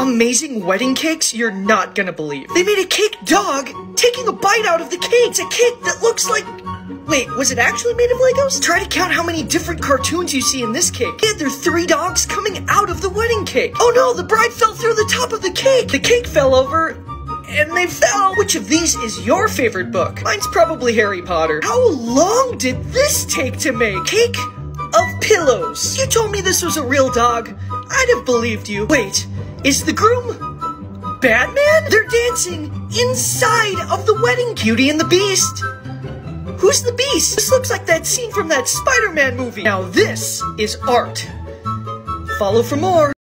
amazing wedding cakes you're not gonna believe. They made a cake dog taking a bite out of the cake. It's a cake that looks like Wait, was it actually made of Legos? Try to count how many different cartoons you see in this cake. Yeah, there are three dogs coming out of the wedding cake. Oh no, the bride fell through the top of the cake. The cake fell over and they fell. Which of these is your favorite book? Mine's probably Harry Potter. How long did this take to make? Cake of pillows. You told me this was a real dog. I'd have believed you. Wait, is the groom Batman? They're dancing inside of the wedding. Beauty and the Beast. Who's the Beast? This looks like that scene from that Spider-Man movie. Now this is art. Follow for more.